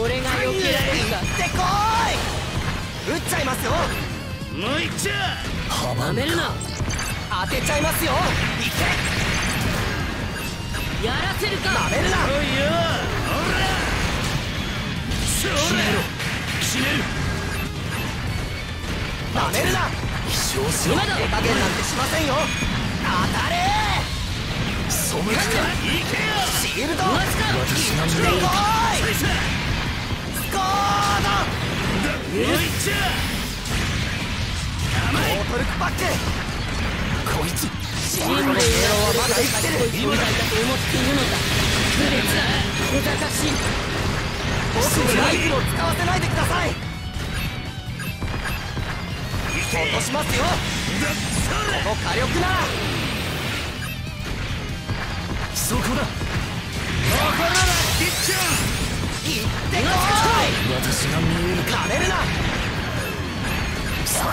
俺が避けられるか。ってこい。撃っちゃいますよ。もういっちゃ。なめるな当てちゃいますよ。いけ。やらせるか。なめるな。おいよほらそれ。死ねる。なめるな。飛翔する今だ。手加減なんてしませんよ。当たれ。その気か行けよ。シールド。マジか。私が行っーもういっちゃ甘いドオートルクパックこいつ。シールドの性能はまだ生きてる存在だと思っているのだ区別だ小賢しい僕にライフルを使わせないでください落としますよこの火力ならそこだここならキッチン行ってこい私が見えるかなめるなさ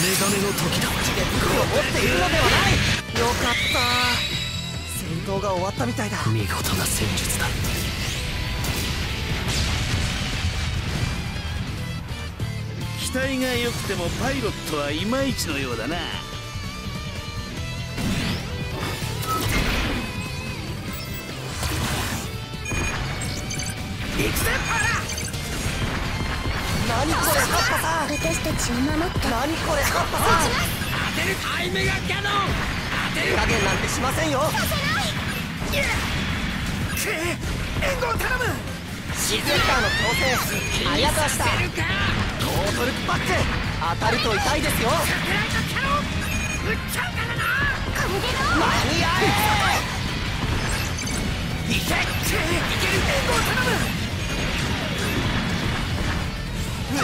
目覚めの時だ気で武器を持っているのではない。よかった戦闘が終わったみたいだ。見事な戦術だ。機体が良くてもパイロットはいまいちのようだな。行くぜ何これハッパさん。私たちを守って何これハッパさん。当てるタイムがキャノン当てる加減なんてしませんよ。させないく援護を頼む。シゼッターの強制。ありがとうした。せるかオートルクパック当たると痛いですよ。サテライトキャノン撃っちゃうからな間に合え。いけいける援護を頼むこ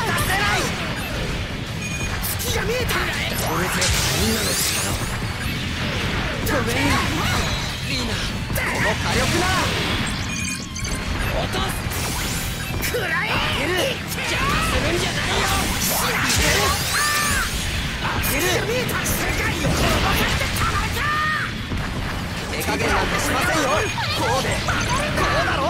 うで。こうだろ。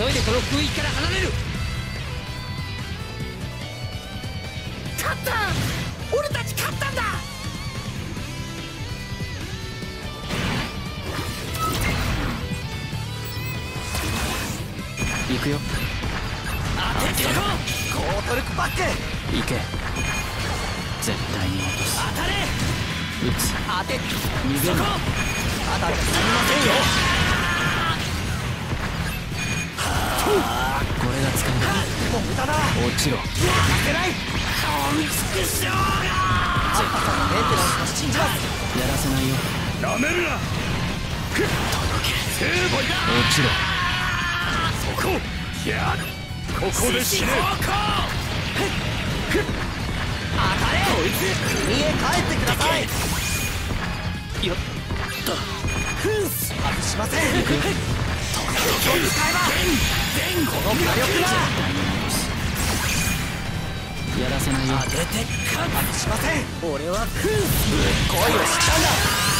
急いでこの空域から離れる。勝った。俺たち勝ったんだ。行くよ。当ててこコートルクパック行け。絶対に落とす。当たれ。撃つ。当て逃げろただじゃ済みませんよこれが使えもう無駄だ落ちろ負けないこんちくしょうがハッパさんのメンテナンスを信じますやらせないよなめるな届け成敗だ落ちろそこやここで死ね当たれこいつ海へ帰ってくださいやったフンス外しません の火力なやらせないよ。当ててか外しません俺はフンス恋を知ったんだ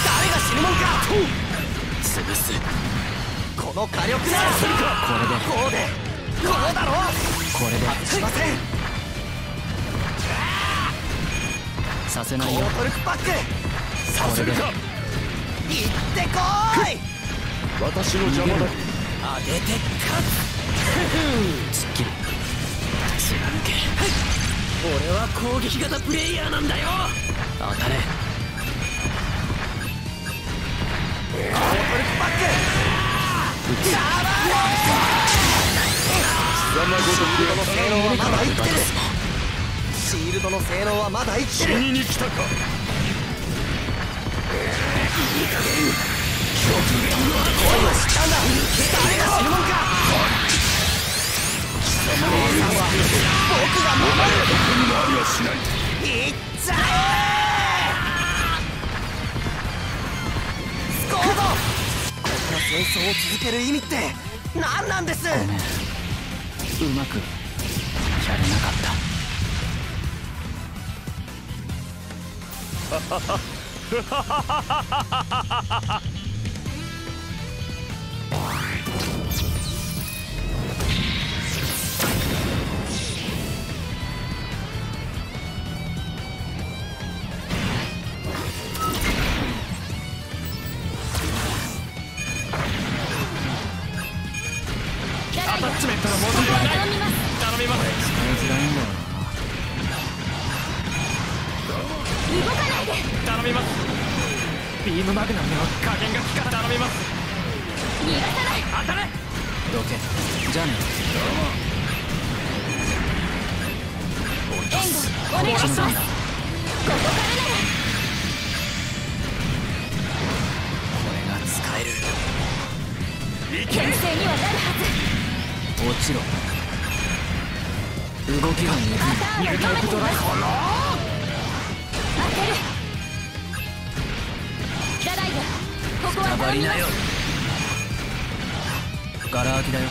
誰が死ぬもんか潰すこの火力ならこうでこうだ。ろこれで。外しませんさせないよトルクパックさせるか行ってこい私の邪魔だ当てて勝つ。すっきり貫け。俺は攻撃型プレイヤーなんだよ。当たれ。コートルクパック。撃つやばい貴様ごときの性能はまだ生きてる。シールドの性能はまだ生きてる。死にに来たか。恋を知ったんが守るここにもありはしない。いっちゃえスコー。ドこんな戦争を続ける意味って何なんです？うまくやれなかったアタッチメントの問題はない頼みます頼みます使いづらいんだよな動かないで頼みますビームマグナムの加減が効か頼みます逃がさない当たれどけじゃあね援護お願いしますここからならこれが使える。牽制にはなるはず落ちろ動きが鈍い。当てる。ダダイヤここはりなよ。ガラ空きだよ。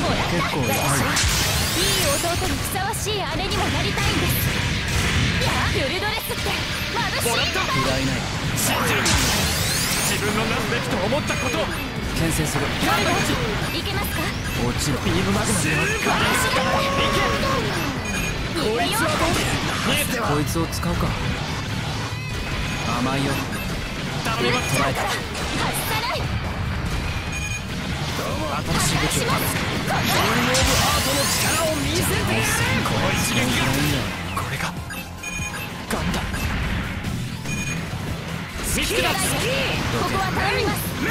もらった結構私はい。い弟にふさわしい姉にもなりたいんです。いやルルドレスって眩しい。もらったない信じる自分のなすべきと思ったこと。を牽制する。けますか？落ちろビームマグナムの加減逃げようって。見えてはこいつを使うか。甘いよ。えた外さない新しい武器をしますこの一撃がいいんだよこれが。ガンダダイヤここは頼みます好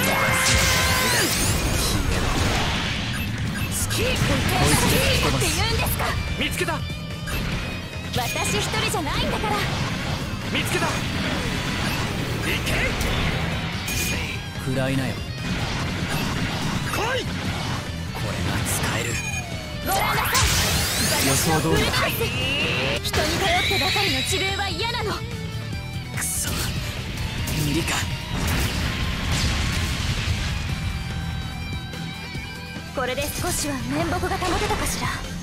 きって言うんです見つけ。た私一人じゃないんだから見つけ。たいけ。食らいなよ来いこれが使えるご覧なさい予想通りだ人に頼ってばかりの自分は嫌なのくそ無理かこれで少しは面目が保てたかしら。